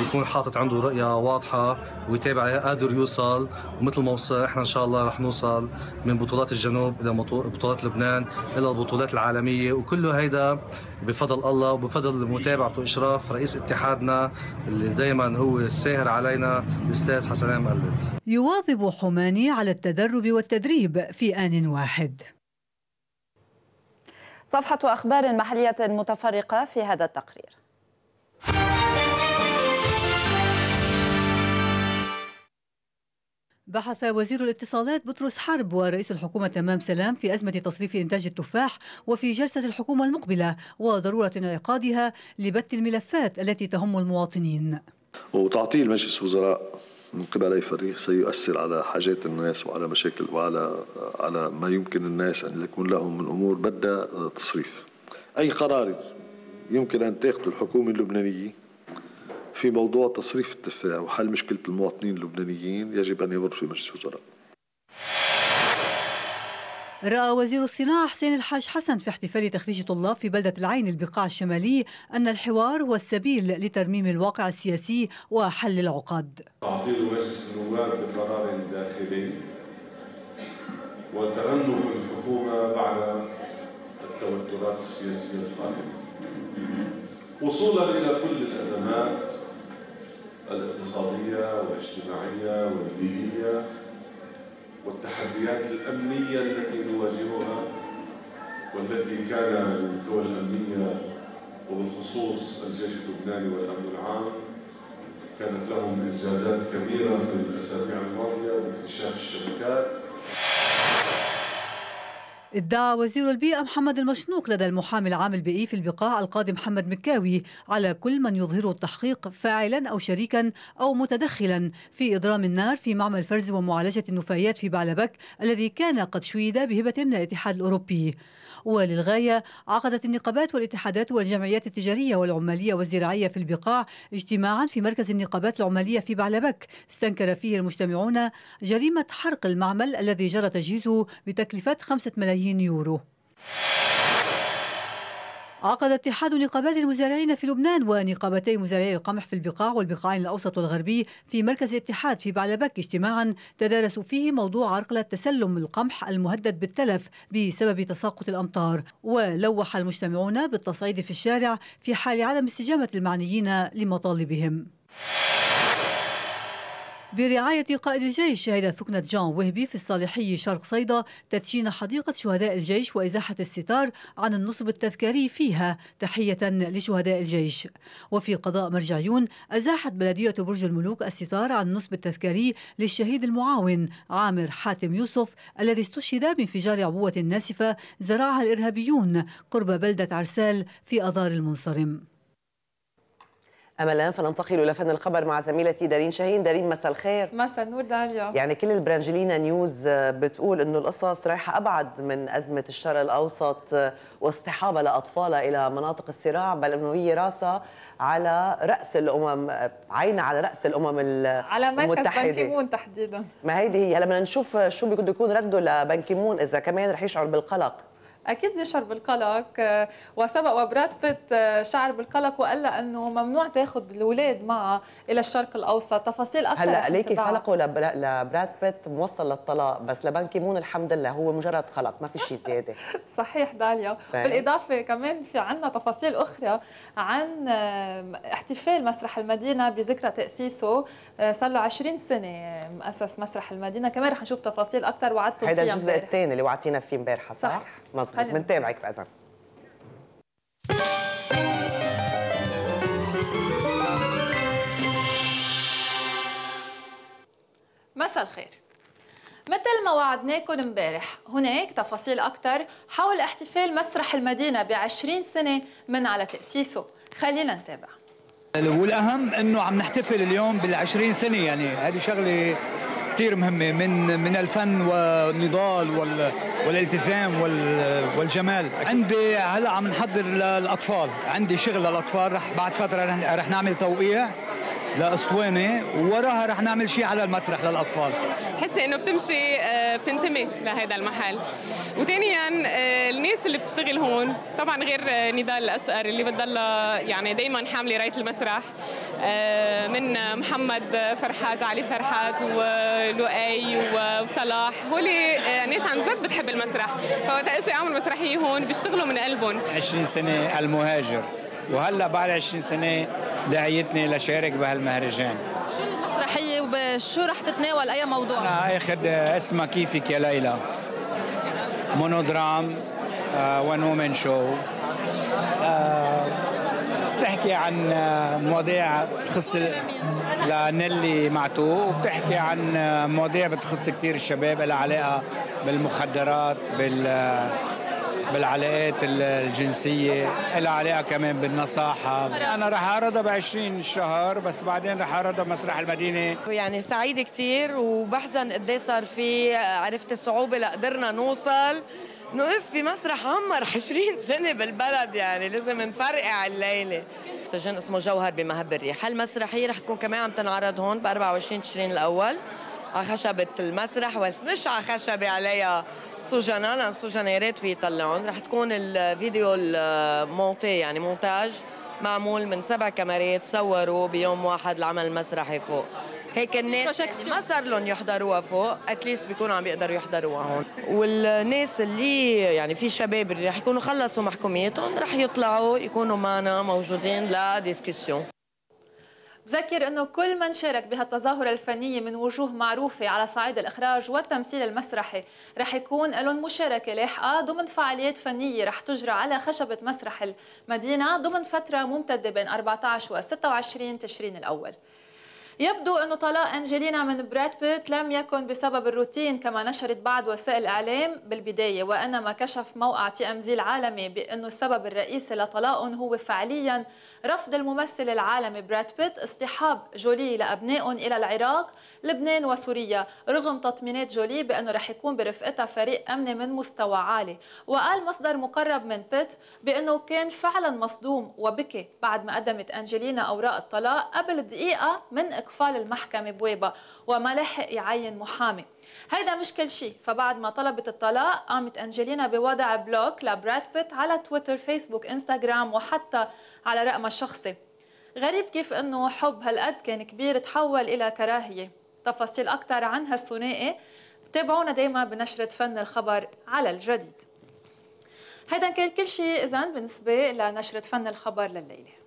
ويكون حاطط عنده رؤية واضحة ويتابع قادر يوصل. ومثل ما وصل إحنا إن شاء الله رح نوصل من بطولات الجنوب إلى بطولات لبنان إلى البطولات العالمية. وكله هيدا بفضل الله وبفضل متابعه واشراف رئيس اتحادنا اللي دائما هو الساهر علينا الأستاذ حسنان مقلد يواظب حماني على التدرب والتدريب في آن واحد. صفحة أخبار محلية متفرقة في هذا التقرير. بحث وزير الاتصالات بطرس حرب ورئيس الحكومة تمام سلام في أزمة تصريف إنتاج التفاح وفي جلسة الحكومة المقبلة وضرورة انعقادها لبت الملفات التي تهم المواطنين. وتعطيل مجلس وزراء من قبل أي فريق سيؤثر على حاجات الناس وعلى مشاكل وعلى على ما يمكن الناس أن يكون لهم من أمور بدها تصريف. أي قرار يمكن أن تاخذه الحكومة اللبنانية في موضوع تصريف التفاح وحل مشكلة المواطنين اللبنانيين يجب أن يمر في مجلس الوزراء. رأى وزير الصناعة حسين الحاج حسن في احتفال تخريج طلاب في بلدة العين البقاع الشمالي أن الحوار هو السبيل لترميم الواقع السياسي وحل العقد. تعطيل مجلس النواب بقرار داخلي وترنم الحكومة بعد التوترات السياسية القادمة. وصولا إلى كل الأزمات الاقتصادية والاجتماعية والبيئية والتحديات الأمنية التي نواجهها والتي كان للدول الأمنية وبالخصوص الجيش اللبناني والأمن العام كانت لهم إنجازات كبيرة في الأسابيع الماضية واكتشاف الشبكات. ادعى وزير البيئة محمد المشنوق لدى المحامي العام البيئي في البقاع القاضي محمد مكاوي على كل من يظهر التحقيق فاعلا أو شريكا أو متدخلا في إضرام النار في معمل فرز ومعالجة النفايات في بعلبك الذي كان قد شيد بهبة من الاتحاد الأوروبي. وللغاية عقدت النقابات والاتحادات والجمعيات التجارية والعمالية والزراعية في البقاع اجتماعا في مركز النقابات العمالية في بعلبك. استنكر فيه المجتمعون جريمة حرق المعمل الذي جرى تجهيزه بتكلفة خمسة ملايين يورو عقد اتحاد نقابات المزارعين في لبنان ونقابتي مزارعي القمح في البقاع والبقاعين الأوسط والغربي في مركز الاتحاد في بعلبك اجتماعا تدارسوا فيه موضوع عرقلة تسلم القمح المهدد بالتلف بسبب تساقط الأمطار ولوح المجتمعون بالتصعيد في الشارع في حال عدم استجابة المعنيين لمطالبهم. برعاية قائد الجيش شهد ثكنة جان وهبي في الصالحي شرق صيدا تدشين حديقة شهداء الجيش وإزاحة الستار عن النصب التذكاري فيها تحية لشهداء الجيش. وفي قضاء مرجعيون أزاحت بلدية برج الملوك الستار عن النصب التذكاري للشهيد المعاون عامر حاتم يوسف الذي استشهد بانفجار عبوة ناسفة زرعها الإرهابيون قرب بلدة عرسال في أذار المنصرم. أما الآن فننتقل إلى فن الخبر مع زميلتي دارين شاهين. دارين مساء الخير. مساء النور داليا. يعني كل ال Brangelina news بتقول أنه القصص رايحة أبعد من أزمة الشرق الأوسط واصطحابها لأطفالها إلى مناطق الصراع بل أنه هي راسها على رأس الأمم عينها على رأس الأمم على مركز المتحدة. بان كيمون تحديدا. ما هيدي هي؟ هلا بدنا نشوف شو بده يكون رده لبان كيمون إذا كمان رح يشعر بالقلق. أكيد يشعر بالقلق آه، وسبق وبراد بيت آه، شعر بالقلق وقال إنه ممنوع تاخذ الاولاد معها إلى الشرق الأوسط تفاصيل أكثر هلأ ليكي لبرا- لبراد بيت موصل للطلاق بس لبان كيمون الحمد لله هو مجرد خلق ما في شيء زيادة <laughs> صحيح داليا. بالإضافة كمان في عنا تفاصيل أخرى عن احتفال مسرح المدينة بذكرى تأسيسه آه، صار له 20 سنة مؤسس مسرح المدينة كمان رح نشوف تفاصيل أكثر وعدتم هيدا فيها الجزء امبارح. الثاني اللي وعدتينا فيه امبارحة صح؟ صح. خلينا بنتابعك باذن مساء الخير. مثل ما وعدناكم امبارح هناك تفاصيل أكثر حول احتفال مسرح المدينة ب 20 سنة من على تأسيسه. خلينا نتابع. والأهم إنه عم نحتفل اليوم بال20 سنة يعني هذه شغلة كثير مهمة من من الفن والنضال وال والالتزام وال والجمال. عندي هلا عم نحضر للأطفال. عندي شغل للأطفال. رح بعد فترة رح, نعمل توقيع لأسطوانة. ووراها رح نعمل شيء على المسرح للأطفال. بتحسي إنه بتمشي آه، بتنتمي لهذا المحل. وثانيا آه، الناس اللي بتشتغل هون طبعا غير آه، نضال الأشقر اللي بتضلها يعني دائما حاملة راية المسرح. من محمد فرحات علي فرحات ولؤي وصلاح. هول آه، ناس عن جد بتحب المسرح. فوقت أجي اعمل مسرحية هون بيشتغلوا من قلبهم. 20 سنة المهاجر. وهلا بعد 20 سنة دعيتني لشارك بهالمهرجان. شو المسرحية وشو رح تتناول؟ أي موضوع؟ أنا آخذ اسمها كيفك يا ليلى. مونودرام ون وومن شو بتحكي عن مواضيع بتخص لنيلي معتوق وبتحكي عن مواضيع بتخص كثير الشباب لها علاقة بالمخدرات بال بالعلاقات الجنسية لها علاقة كمان بالنصاحة. أنا رح أعرضها ب 20 شهر بس بعدين رح أعرضها بمسرح المدينة. يعني سعيدة كتير وبحزن قد صار في عرفت الصعوبة لقدرنا نوصل. نقف في مسرح عمر <laughs> 20 سنة بالبلد يعني لازم نفرقع الليلة. سجن اسمه جوهر بمهب الريح. هالمسرحية رح تكون كمان عم تنعرض هون ب 24 تشرين الأول. على خشبة المسرح بس مش على خشبة عليها. سجناء لأن ريت في يطلعون رح تكون الفيديو المونتي يعني مونتاج معمول من سبع كاميرات صوروا بيوم واحد العمل المسرحي فوق. هيك الناس اللي ما صار لهم يحضروها فوق اتليست بيكونوا عم يقدروا يحضروها هون. والناس اللي يعني في شباب اللي رح يكونوا خلصوا محكوميتهم رح يطلعوا يكونوا معنا موجودين ل discussion. بذكر إنه كل من شارك بهالتظاهرة الفنية من وجوه معروفة على صعيد الإخراج والتمثيل المسرحي رح يكون لهم مشاركة لاحقة ضمن فعاليات فنية رح تجرى على خشبة مسرح المدينة ضمن فترة ممتدة بين 14 و 26 تشرين الأول. يبدو أنه طلاق أنجلينا من براد بيت لم يكن بسبب الروتين كما نشرت بعض وسائل الإعلام بالبداية وإنما كشف موقع TMZ العالمي بأنه السبب الرئيسي لطلاقهم هو فعليا رفض الممثل العالمي براد بيت اصطحاب جولي لأبنائهم إلى العراق لبنان وسوريا رغم تطمينات جولي بأنه رح يكون برفقتها فريق أمني من مستوى عالي. وقال مصدر مقرب من بيت بأنه كان فعلا مصدوم وبكي بعد ما قدمت أنجلينا أوراق الطلاق قبل دقيقة من إقفال المحكمة بويبا وما لحق يعين محامي. هيدا مش كل شيء فبعد ما طلبت الطلاق قامت أنجلينا بوضع block لبراد بيت على تويتر فيسبوك إنستغرام وحتى على رقمها الشخصي. غريب كيف إنه حب هالقد كان كبير تحول إلى كراهية. تفاصيل أكثر عن هالثنائي تابعونا دايما بنشرة فن الخبر على الجديد. هيدا كان كل شيء اذا بالنسبة لنشرة فن الخبر لليلة.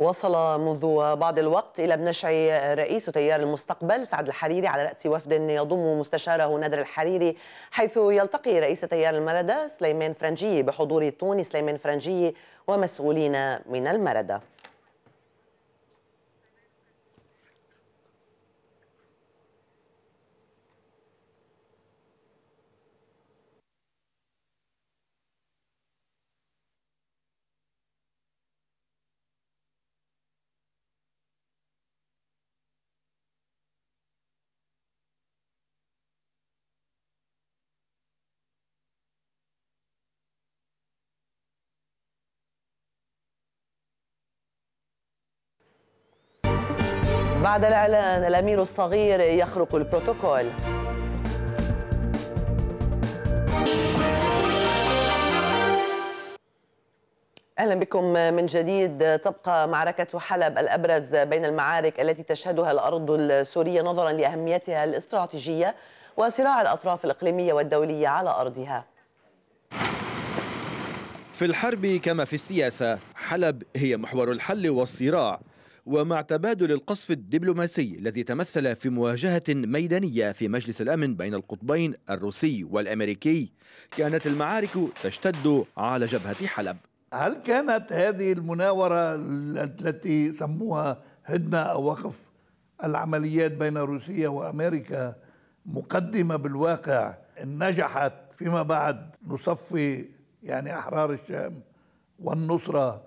وصل منذ بعض الوقت إلى بنشعي رئيس تيار المستقبل سعد الحريري على رأس وفد يضم مستشاره نادر الحريري حيث يلتقي رئيس تيار المردة سليمان فرنجي بحضور توني سليمان فرنجي ومسؤولين من المردة. بعد الإعلان الأمير الصغير يخرق البروتوكول. أهلا بكم من جديد. تبقى معركة حلب الأبرز بين المعارك التي تشهدها الأرض السورية نظرا لأهميتها الاستراتيجية وصراع الأطراف الإقليمية والدولية على أرضها. في الحرب كما في السياسة حلب هي محور الحل والصراع. ومع تبادل القصف الدبلوماسي الذي تمثل في مواجهة ميدانية في مجلس الأمن بين القطبين الروسي والأمريكي كانت المعارك تشتد على جبهة حلب. هل كانت هذه المناورة التي سموها هدنة أو وقف العمليات بين روسيا وأمريكا مقدمة بالواقع إن نجحت فيما بعد نصفي يعني أحرار الشام والنصرة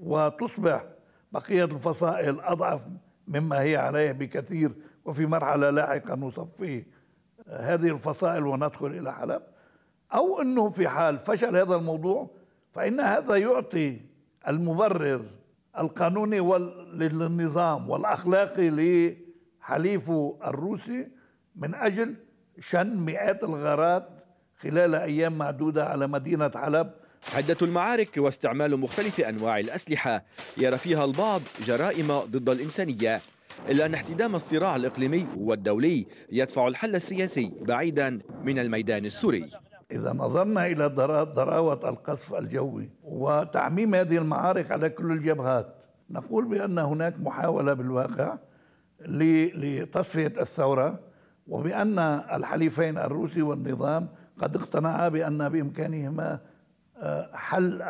وتصبح بقية الفصائل أضعف مما هي عليه بكثير وفي مرحلة لاحقة نصفي هذه الفصائل وندخل إلى حلب. أو أنه في حال فشل هذا الموضوع فإن هذا يعطي المبرر القانوني للنظام والأخلاقي لحليفه الروسي من أجل شن مئات الغارات خلال أيام معدودة على مدينة حلب. عدة المعارك واستعمال مختلف أنواع الأسلحة يرى فيها البعض جرائم ضد الإنسانية. إلا أن احتدام الصراع الإقليمي والدولي يدفع الحل السياسي بعيدا من الميدان السوري. إذا نظرنا إلى ضراوة القصف الجوي وتعميم هذه المعارك على كل الجبهات نقول بأن هناك محاولة بالواقع لتصفية الثورة وبأن الحليفين الروسي والنظام قد اقتنعا بأن بإمكانهما حل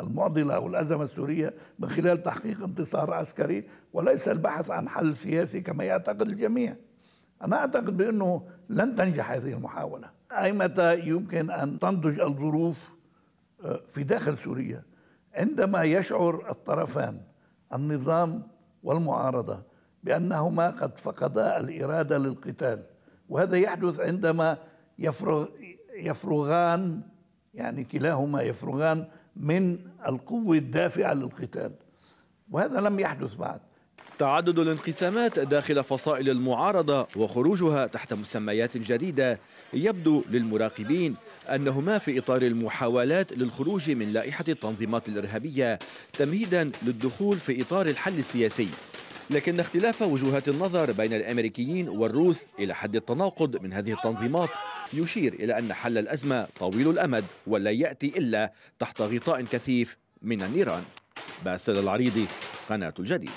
المعضلة أو الأزمة السورية من خلال تحقيق انتصار عسكري وليس البحث عن حل سياسي كما يعتقد الجميع. أنا أعتقد بأنه لن تنجح هذه المحاولة. أي متى يمكن أن تنضج الظروف آه، في داخل سوريا؟ عندما يشعر الطرفان النظام والمعارضة بأنهما قد فقدا الإرادة للقتال وهذا يحدث عندما يفرغ يفرغان يعني كلاهما يفرغان من القوة الدافعة للقتال. وهذا لم يحدث بعد. تعدد الانقسامات داخل فصائل المعارضة وخروجها تحت مسميات جديدة يبدو للمراقبين أنهما في إطار المحاولات للخروج من لائحة التنظيمات الإرهابية تمهيدا للدخول في إطار الحل السياسي. لكن اختلاف وجهات النظر بين الأمريكيين والروس إلى حد التناقض من هذه التنظيمات يشير إلى أن حل الأزمة طويل الأمد ولا يأتي إلا تحت غطاء كثيف من النيران. باسل العريضي قناة الجديد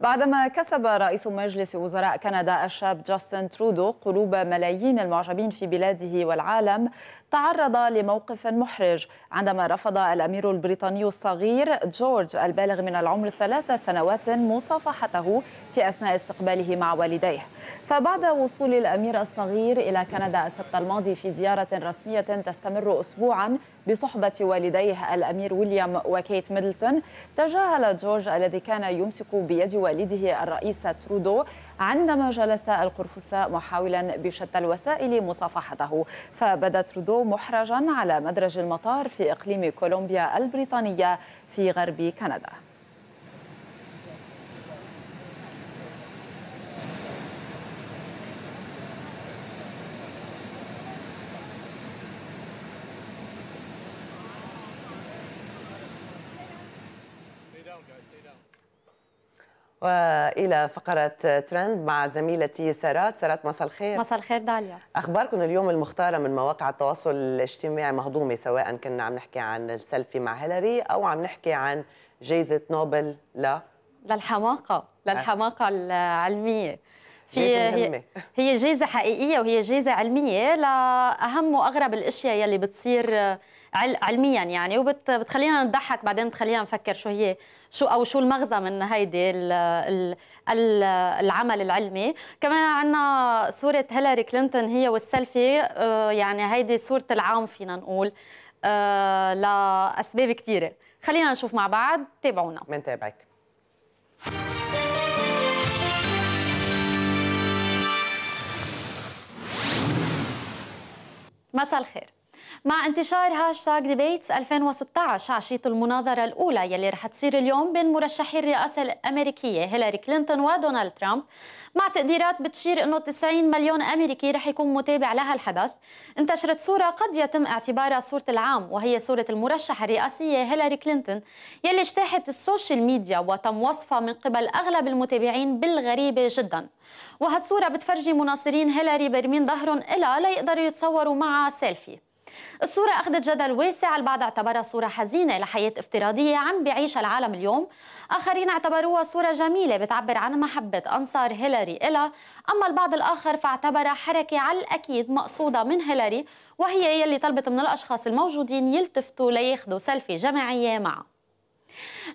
بعدما كسب رئيس مجلس وزراء كندا الشاب جاستن ترودو قلوب ملايين المعجبين في بلاده والعالم تعرض لموقف محرج عندما رفض الأمير البريطاني الصغير جورج البالغ من العمر ثلاث سنوات مصافحته في أثناء استقباله مع والديه. فبعد وصول الأمير الصغير إلى كندا السبت الماضي في زيارة رسمية تستمر أسبوعا بصحبة والديه الأمير ويليام وكيت ميدلتون تجاهل جورج الذي كان يمسك بيد والده الرئيس ترودو عندما جلس القرفصاء محاولا بشتى الوسائل مصافحته فبدا ترودو محرجا على مدرج المطار في إقليم كولومبيا البريطانية في غرب كندا. وإلى فقرة ترند مع زميلتي سارات سارات مساء الخير. مساء الخير داليا. أخباركم اليوم المختارة من مواقع التواصل الاجتماعي مهضومة سواء كنا عم نحكي عن السيلفي مع هيلاري أو عم نحكي عن جائزه نوبل لا للحماقة للحماقة العلمية. في هي, هي جائزة حقيقية وهي جائزة علمية لأهم وأغرب الأشياء يلي بتصير علميا يعني وبتخلينا نضحك بعدين بتخلينا نفكر شو هي شو أو شو المغزى من هيدي العمل العلمي. كمان عندنا صورة هيلاري كلينتون هي والسيلفي آه، يعني هيدي صورة العام فينا نقول آه، لأسباب كثيره خلينا نشوف مع بعض تابعونا. بنتابعك مساء الخير. مع انتشار هاشتاغ debates 2016 عشية المناظرة الأولى يلي رح تصير اليوم بين مرشحي الرئاسة الأمريكية هيلاري كلينتون ودونالد ترامب. مع تقديرات بتشير أنه 90 مليون أمريكي رح يكون متابع لها الحدث. انتشرت صورة قد يتم اعتبارها صورة العام وهي صورة المرشحة الرئاسية هيلاري كلينتون يلي اجتاحت ال social media وتم وصفها من قبل أغلب المتابعين بالغريبة جداً. وهالصورة بتفرجي مناصرين هيلاري برمين ظهرهم إلها ليقدروا يتصوروا معها سيلفي. الصورة أخذت جدل واسع البعض اعتبرها صورة حزينة لحياة افتراضية عم بيعيشها العالم اليوم. آخرين اعتبروها صورة جميلة بتعبر عن محبة أنصار هيلاري إلها. أما البعض الآخر فاعتبرها حركة على الأكيد مقصودة من هيلاري وهي يلي طلبت من الأشخاص الموجودين يلتفتوا لياخذوا سيلفي جماعية معها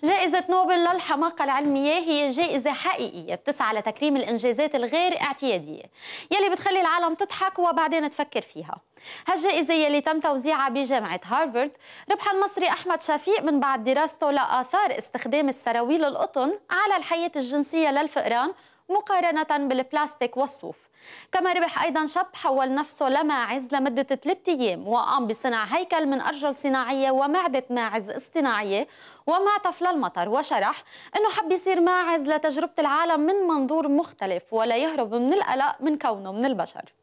جائزة نوبل للحماقة العلمية هي جائزة حقيقية بتسعى لتكريم الإنجازات الغير اعتيادية يلي بتخلي العالم تضحك وبعدين تفكر فيها. هالجائزة يلي تم توزيعها بجامعة هارفارد ربح المصري أحمد شفيق من بعد دراسته لآثار استخدام السراويل القطن على الحياة الجنسية للفئران مقارنة بالبلاستيك والصوف. كما ربح أيضا شاب حول نفسه لماعز لمدة ثلاثة أيام وقام بصنع هيكل من أرجل صناعية ومعدة ماعز اصطناعية. ومعطف للمطر وشرح أنه حب يصير ماعز لتجربة العالم من منظور مختلف ولا يهرب من القلق من كونه من البشر.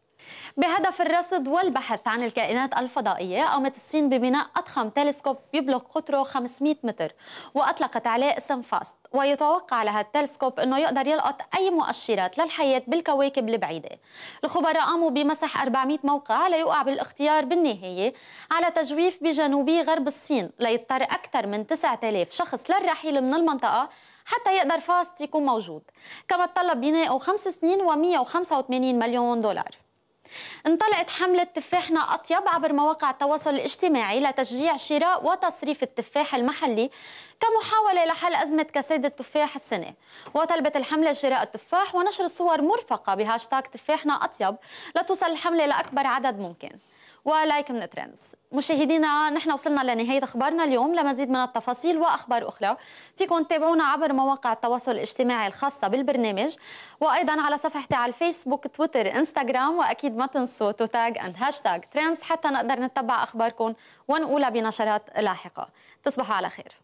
بهدف الرصد والبحث عن الكائنات الفضائية قامت الصين ببناء أضخم تلسكوب يبلغ قطره 500 متر وأطلقت عليه اسم FAST. ويتوقع لها التلسكوب أنه يقدر يلقط أي مؤشرات للحياة بالكواكب البعيدة. الخبراء قاموا بمسح 400 موقع ليقع بالاختيار بالنهاية على تجويف بجنوبي غرب الصين ليضطر أكثر من 9000 شخص للرحيل من المنطقة حتى يقدر FAST يكون موجود. كما تطلب بناءه خمس سنين و185 مليون دولار. انطلقت حملة تفاحنا أطيب عبر مواقع التواصل الاجتماعي لتشجيع شراء وتصريف التفاح المحلي كمحاولة لحل أزمة كساد التفاح السنة. وطلبت الحملة شراء التفاح ونشر صور مرفقة بهاشتاغ تفاحنا أطيب لتوصل الحملة لأكبر عدد ممكن. ولهيك من Trends مشاهدينا نحن وصلنا لنهاية أخبارنا اليوم. لمزيد من التفاصيل وأخبار أخرى. فيكم تتابعونا عبر مواقع التواصل الاجتماعي الخاصة بالبرنامج وأيضا على صفحتي على الفيسبوك تويتر إنستغرام وأكيد ما تنسوا to tag and hashtag Trends حتى نقدر نتبع أخباركم ونقولها بنشرات لاحقة. تصبحوا على خير.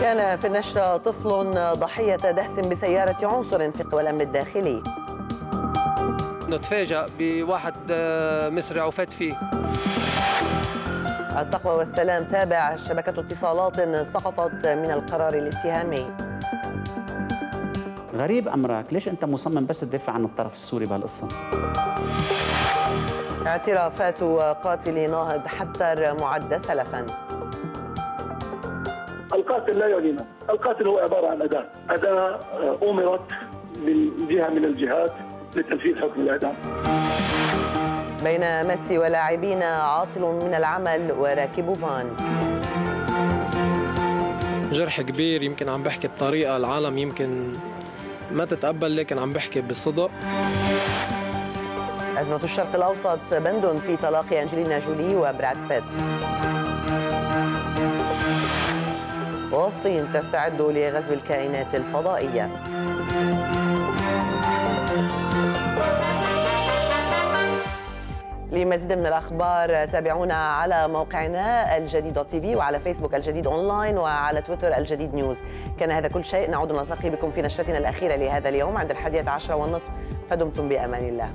كان في النشرة طفل ضحية دهس بسيارة عنصر في الأمن الداخلي نتفاجأ بواحد مسرع وفات فيه. التقوى والسلام تابع شبكة اتصالات سقطت من القرار الاتهامي. غريب أمرك ليش أنت مصمم بس تدافع عن الطرف السوري بهالقصة؟ اعترافات قاتل ناهض حتى معد سلفا. القاتل لا يعنينا. القاتل هو عبارة عن أداة. أداة أمرت من جهة من الجهات. لتنفيذ حكم الإعدام. بين ميسي ولاعبين عاطل من العمل وراكب فان. جرح كبير يمكن عم بحكي بطريقة العالم يمكن ما تتقبل لكن عم بحكي بالصدق. أزمة الشرق الأوسط بند في تلاقي أنجلينا جولي وبراد بيت. والصين تستعد لغزو الكائنات الفضائية. لمزيد من الأخبار تابعونا على موقعنا الجديد dot TV وعلى فيسبوك الجديد أونلاين وعلى تويتر الجديد news. كان هذا كل شيء نعود نلتقي بكم في نشرتنا الأخيرة لهذا اليوم عند الحادية عشرة والنصف. فدمتم بأمان الله.